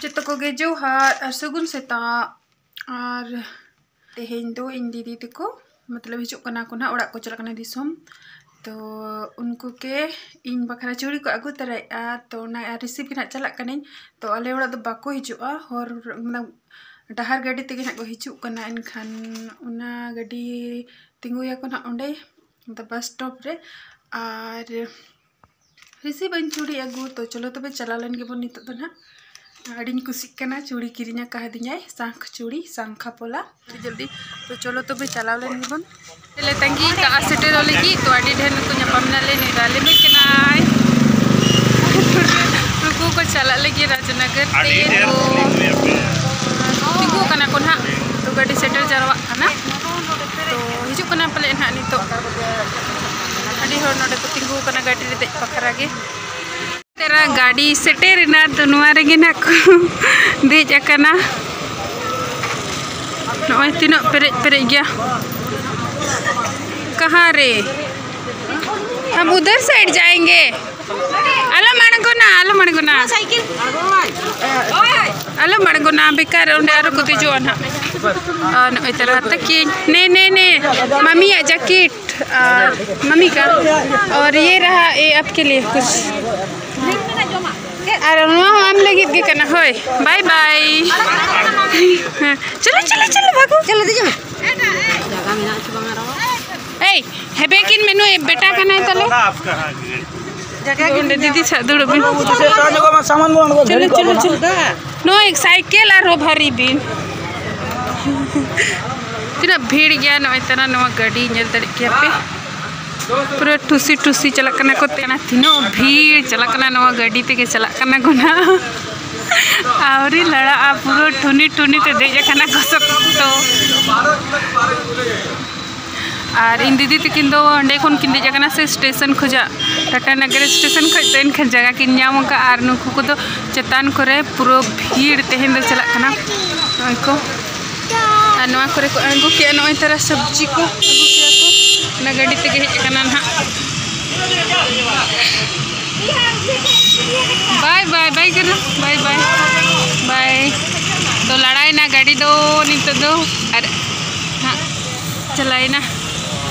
जतो को गे जोहार और सगुन सेता और तेहेन दो इन दीदी तको मतलब हिजु कना को ना ओड़ा को चलकना दिसम। तो उनको के इन बखरा चूड़ी को अगु तरह तो ना रिसीव के ना चलक कने तो अले ओड़ा तो बाको हिजुआ और मतलब डहार गाड़ी तेगे ना को हिजु कना इनखान उना गाड़ी तिंगु या को ना ओंडे मतलब बस स्टॉप रे। और रिसीव इन चूड़ी अगु तो चलो तबे चला लेन के बन नितो तो ना अड़ी कुसिकना चूड़ी किरिया कह दिया सांख चूड़ी सांखा पोला जल्दी तो चलो तो चला लेन बन ले तंगी का सेटर लगी तो अड़ी ढेर को नपामना ले निराले में केनाय रुकू को चला लगी राजनगर ते तो तिगु कना को ना तो गाड़ी सेटर जारवा कना तो हिजु कना पले ना नितो अड़ी हर नोडे को तिगु कना सेटेर ना तो नुआरे गे ना को। देज अकना नॉय तीनों पेरे पेरे गया। कहाँ रे? हम उधर साइड जाएँगे। अलो मणगुना अलो मणगुना। साइकिल अलो मणगुना, बेकार उन्हें आरो कुछ जो मम्मी आ जैकेट मम्मी का। और ये रहा, ये आपके लिए कुछ। आरो हम बाय बाय चलो चलो चलो भागो चलो दे हेबे किन मेनू बेटा कना है तले दीदी चलो चलो चलो। नो एक साइकिल आरो भारी बिन तना भीड़ गया ना इतना नवा गाड़ी पे। पूरा टुसी टुसी चलना को तेना तीनों भीड़ चलना गाड़ी ते चलना को ना। आवरी लड़ा पूरा टुनी टुनी ते देजना को सब तो। और इन दीदी तकिन दो अंडे किन देजना से स्टेशन खोजा। टाटा नगर स्टेशन खन खन जगह किन नाम का को चेतान करे, पूरा भीड़ तेहन दो चलना को और नवा करे को अगू नई तरह सब्ज़ी को को गाड़ी ते हेजना ना बाय बाय बाय कर बाय बाय बाय। तो लड़ाई ना गाड़ी दो नित दो। अरे हाँ ना।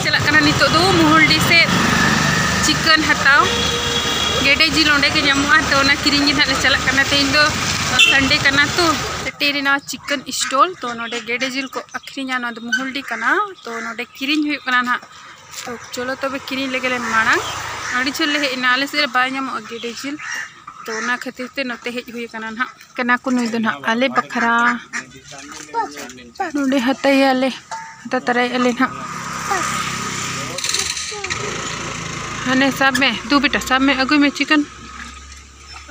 चला करना नित दो। मुहल्डी से चिकन हटाओ। गेडे ओंडे के नामुआ तो ना, किरिंग ना चला दो संडे करना तो। सेटेरिना चिकन स्टॉल तो नोडे गेडे जिल को अखरीना मुहल्डी तो नोडे किरिंग ना तो चलो तब लेगे मांग अड़ी चल ले हेना आले से बाय गेडे जिल तो ना खातिर ते नते हेज हुई करना ना। कना को नुई दो ना आले बखरा नोडे हतई आले। हता तराई आले ना। हने सब में दू बेटा सब में अगुई में चिकन।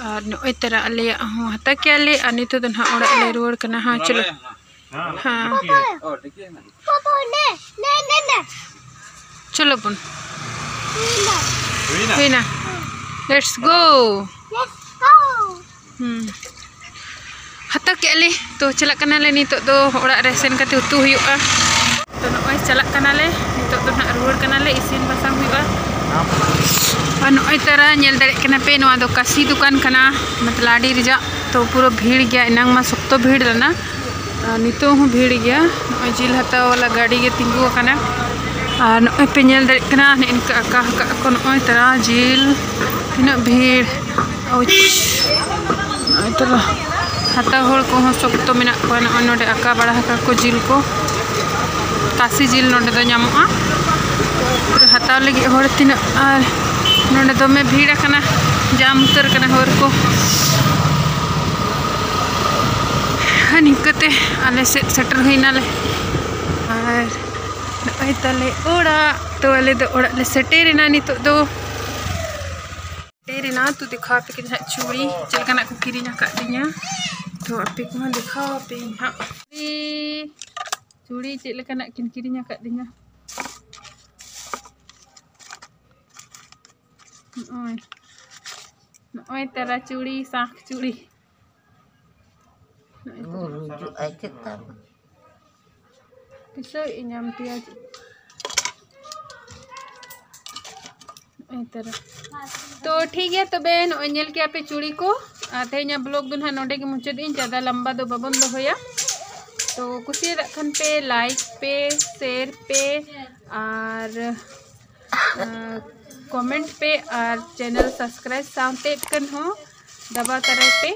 और नोई तरह अले हूँ हता के अले और नितो दो ना ओड़ा ले रुआड़ करना। हाँ चलो। हाँ चलो अपन। ना लेट्स गो हतक ले तो चलना तो सेन करते उतु हो तो नो तो चलाले तो ना रुड़े तो इसी बसंग नोए तरह नल दापे कसी दुकान मत लाडी रिजा तो पूरा भीड़ गया इनांग मा सब तो भीड़ रहा नितों भीड़ गया। नोए जिल हत वाला गाड़ी के तिंगू तिंगूकना जिल तीना भीड़ हता होड़ को हूँ सख्तो मेना को नई नोडे अका बड़ा को जिल को काशी दो नामोआ हताव लगे और नोडे दमे भीड़ जाम उतर होर को निकते आले से सेटर हुईना ले और नय तले ओड़ा तो आले दो ओड़ा ले सेटेरेना नितो दो सेटेरेना तो दिखा पे कि चूड़ी चलकना को किरिना का दिया तो आपे को दिखाओ पे हाँ चूड़ी चलकना किन किरिना का दिया Oi. Oi tera curi sak curi. Rujuk aja tak. Bisa inyam Oi tera. तो ठीक है तो बहन नेल के पे चूड़ी को तेहना ब्लॉग दो नोडे मुचाद ज़्यादा लंबा दो बाबन दोया तो खान पे लाइक पे शेयर पे और कमेंट पे और चैनल सब्सक्राइब साथ दबा तरह पे।